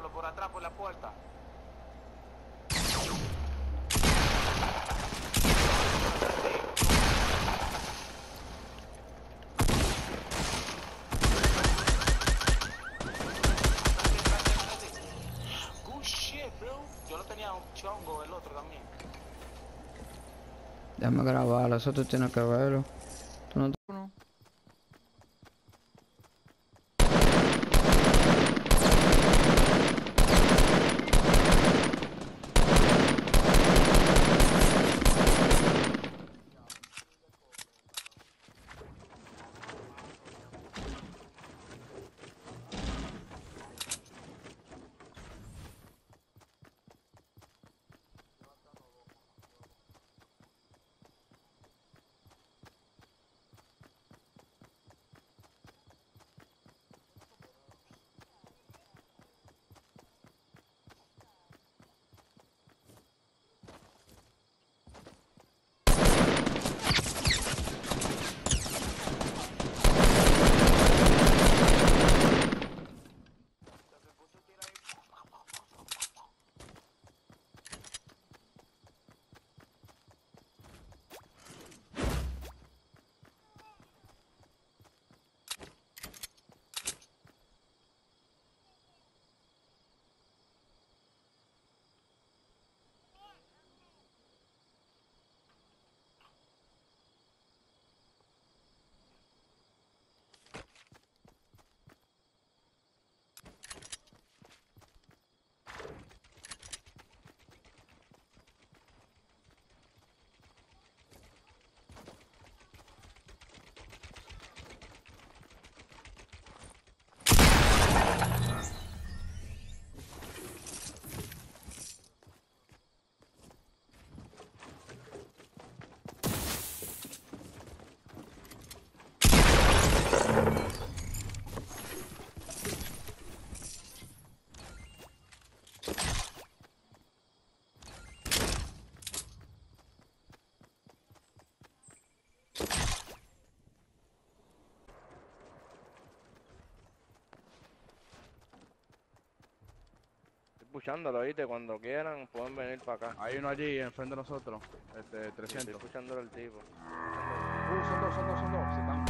por atrás, por la puerta. Bro. Yo lo tenía un chongo, el otro también. Déjame grabarlo, eso tú tienes que verlo. Puchándolo, ¿viste? Cuando quieran pueden venir para acá. Hay uno allí enfrente de nosotros. Este, Estoy 300. escuchándolo al tipo. Uh, son dos, son dos, son dos. Se están.